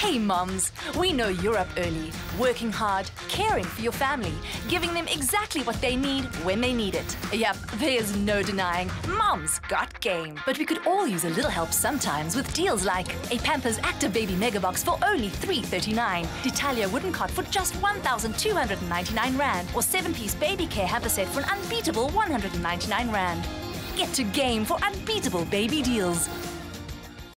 Hey mums, we know you're up early, working hard, caring for your family, giving them exactly what they need when they need it. Yep, there's no denying, mums got game. But we could all use a little help sometimes with deals like a Pampers Active Baby Megabox for only $3.39, D'Italia wooden cot for just 1,299 Rand, or 7-piece baby care hamper set for an unbeatable 199 Rand. Get to game for unbeatable baby deals.